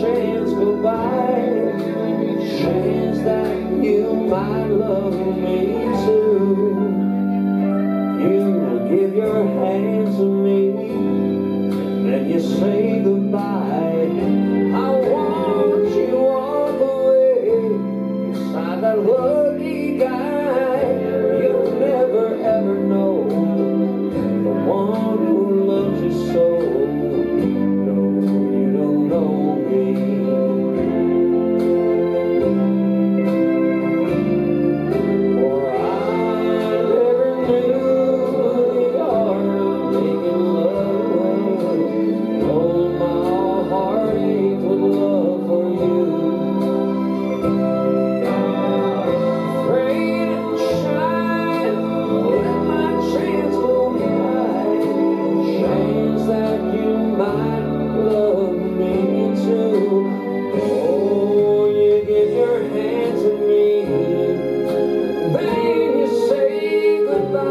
Chance goodbye, chance that you might love me too. You give your hand to me Then you say goodbye.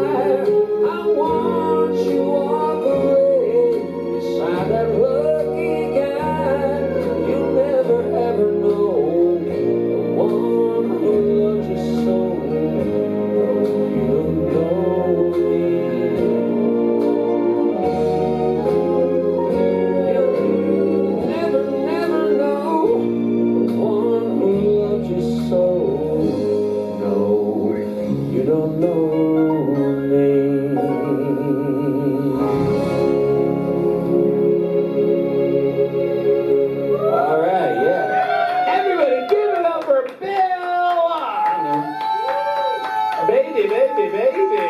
Goodbye. Baby, baby, baby.